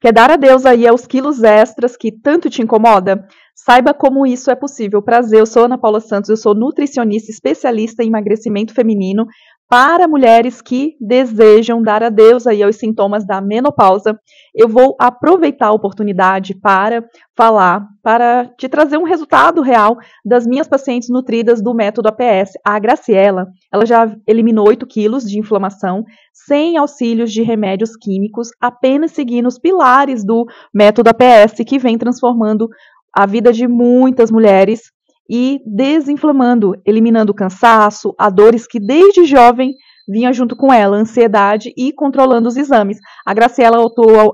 Quer dar adeus aí aos quilos extras que tanto te incomoda? Saiba como isso é possível. Prazer, eu sou Ana Paula Santos, eu sou nutricionista especialista em emagrecimento feminino para mulheres que desejam dar adeus aí aos sintomas da menopausa. Eu vou aproveitar a oportunidade para falar, para te trazer um resultado real das minhas pacientes nutridas do método APS. A Graciela, ela já eliminou 8 quilos de inflamação sem auxílios de remédios químicos, apenas seguindo os pilares do método APS, que vem transformando a vida de muitas mulheres e desinflamando, eliminando o cansaço, a dores que desde jovem vinha junto com ela, ansiedade e controlando os exames. A Graciela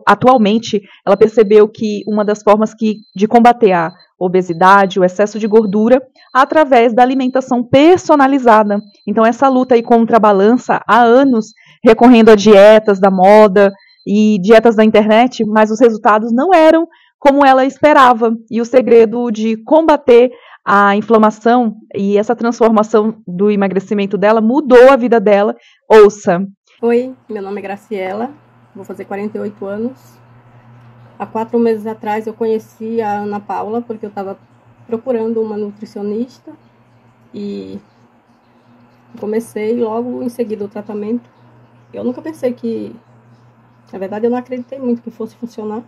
atualmente, ela percebeu que uma das formas que, de combater a obesidade, o excesso de gordura, através da alimentação personalizada. Então essa luta aí contra a balança há anos, recorrendo a dietas da moda e dietas da internet, mas os resultados não eram como ela esperava. E o segredo de combater a inflamação e essa transformação do emagrecimento dela mudou a vida dela. Ouça. Oi, meu nome é Graciela, vou fazer 48 anos. Há quatro meses atrás eu conheci a Ana Paula porque eu estava procurando uma nutricionista e comecei logo em seguida o tratamento. Eu nunca pensei que, na verdade, eu não acreditei muito que fosse funcionar,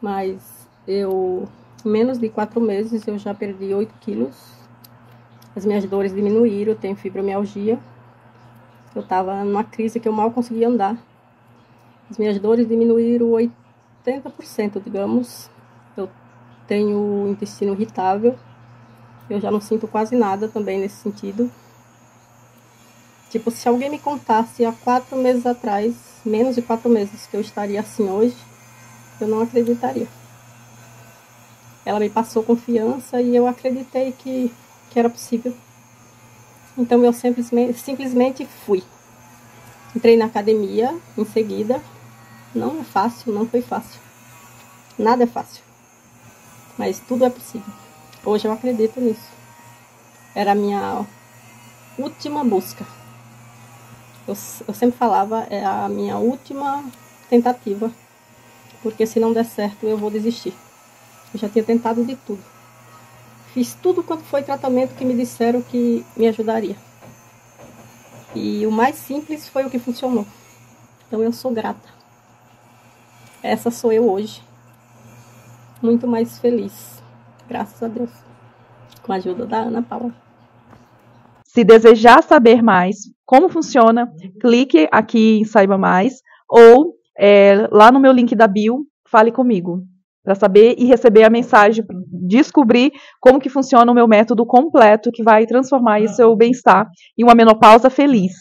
mas eu menos de quatro meses eu já perdi 8 quilos. As minhas dores diminuíram, eu tenho fibromialgia. Eu estava numa crise que eu mal conseguia andar. As minhas dores diminuíram 80%, digamos. Eu tenho intestino irritável. Eu já não sinto quase nada também nesse sentido. Tipo, se alguém me contasse há quatro meses atrás, menos de quatro meses, que eu estaria assim hoje, eu não acreditaria ela me passou confiança e eu acreditei que, que era possível. Então eu simplesmente, simplesmente fui. Entrei na academia em seguida. Não é fácil, não foi fácil. Nada é fácil. Mas tudo é possível. Hoje eu acredito nisso. Era a minha última busca. Eu, eu sempre falava, é a minha última tentativa. Porque se não der certo, eu vou desistir. Eu já tinha tentado de tudo. Fiz tudo quanto foi tratamento que me disseram que me ajudaria. E o mais simples foi o que funcionou. Então eu sou grata. Essa sou eu hoje. Muito mais feliz. Graças a Deus. Com a ajuda da Ana Paula. Se desejar saber mais como funciona, clique aqui em Saiba Mais ou é, lá no meu link da bio, fale comigo para saber e receber a mensagem, descobrir como que funciona o meu método completo que vai transformar o seu bem-estar em uma menopausa feliz.